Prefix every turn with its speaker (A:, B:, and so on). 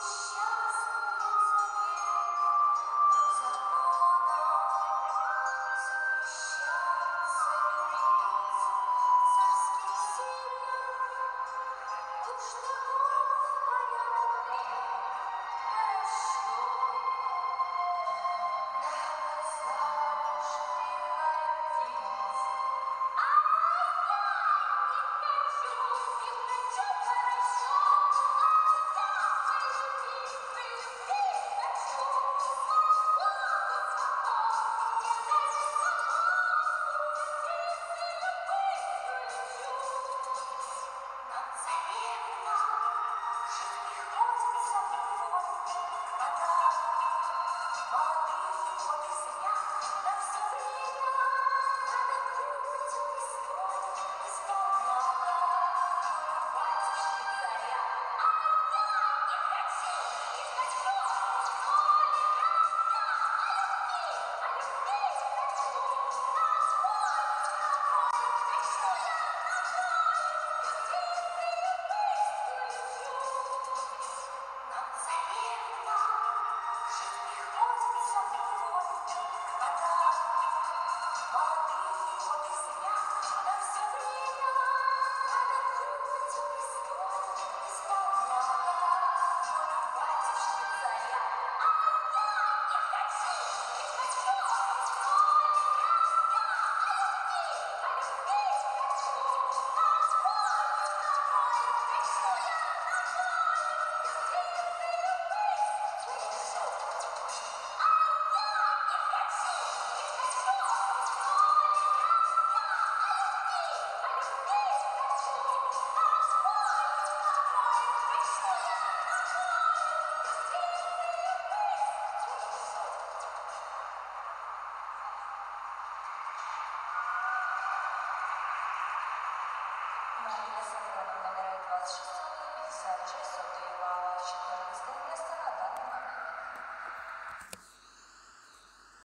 A: show. Ангелина Сафронова набирает 26,56 балла, 14 место.